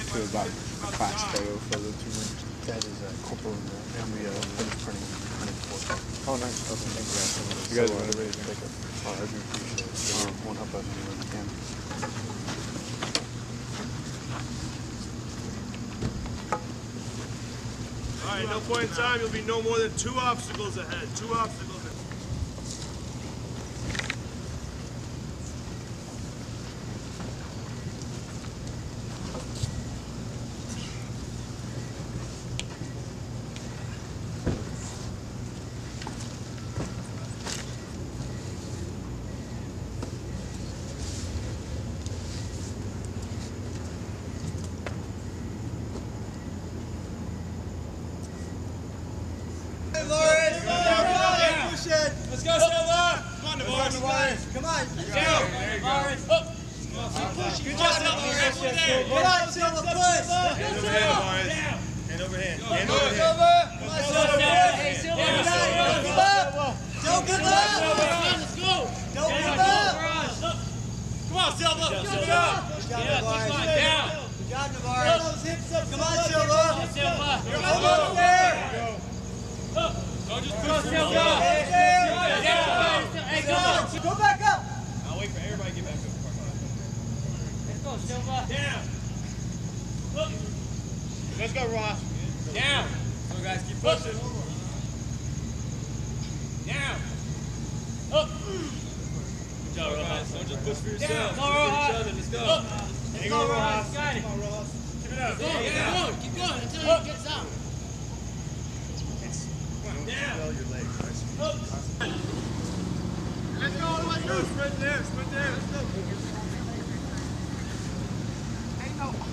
talk to about the class photo for the tumor. That is a corporal in the family of finish printing printing for. Oh, nice. Okay, thank you guys. You guys are ready to take it. Oh, I do appreciate it. Um, won't help us when we can. All right, no point in time. You'll be no more than two obstacles ahead. Two obstacles ahead. Let's go, Silva! Come on, Navarre. Come on. Down. Up. Good job, Silva. Halfway there. Come on, Silva, push. Hand over hand, Elias. Hand over hand. Hand over hand. Come on, Silva. Silva. Hey, Silva, Down, you got it. Silva. Don't give up. Don't give up. Let's go. Don't Down, give go up. for us. Up. Come on, Silva. Good Good job. job, Yeah, Navarre. keep going. Down. Good job, Navarre. Come on, Silva. Silva. Come on, there. Don't just push Silva. Hey, there. Hey, go. Go back up. I'll wait for everybody to get back up. Let's go, Silva. Down. Up. Let's go, Ross. Down. So guys, keep pushing. Down. Up. Good job, Rojas. Don't just push for yourself. yourself. Go, Rojas. Let's go. Up. Let's go, on, Rojas. Rojas. Got it. Keep it up. Go, keep going. Keep going until he gets out. Down. Your legs, guys. Up. Let's go, let's go. Sprint there, sprint there. Let's go.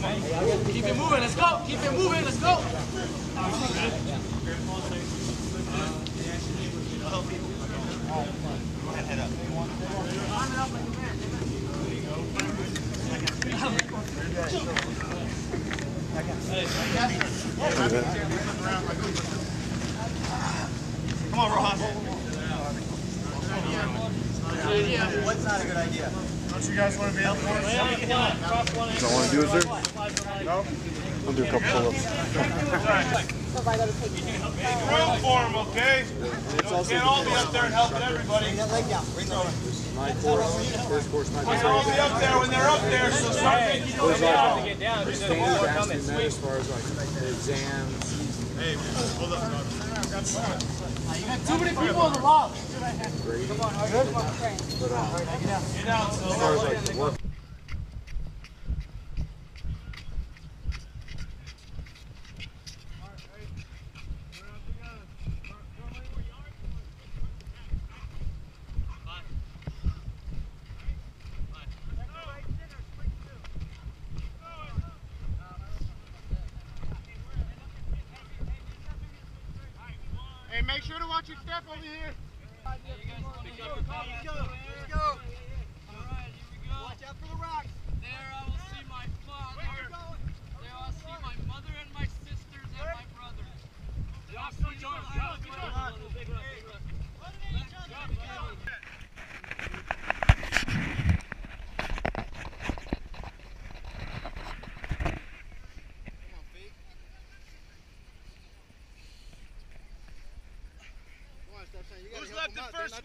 Keep it moving. Let's go. Keep it moving. Let's go. Go ahead, head up. Come on, Rojas. What's not a good idea? Don't you guys want to be up for it? Is that want to do it, sir? No? I'll do a couple pull-ups. Make Room for him, okay? You can't all be up there and helping everybody. My course, first course, my course. They'll all be up there when they're up there, so start taking your way out. Standard asked me as far as like exams. Hey, hold up, you got too many people in the loft. Come on, come on. Get out. Get out. Hey, make sure to watch your step over here. Let's go, let's go.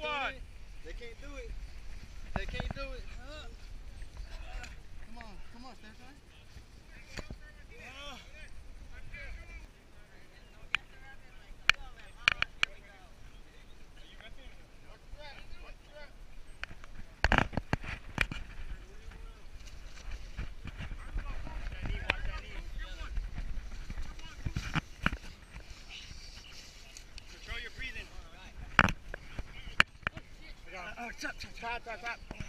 on. They can't do it. They can't do it. up, tap, tap, tap.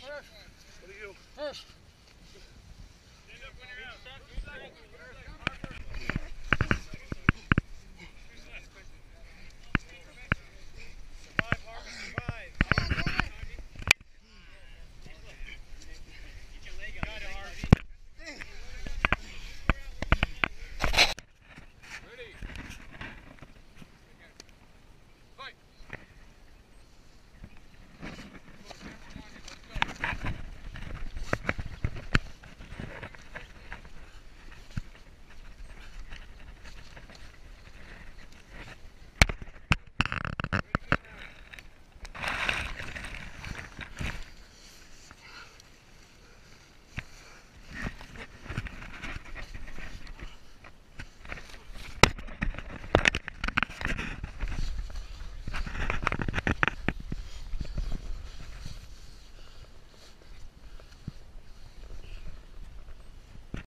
First. What are you? First.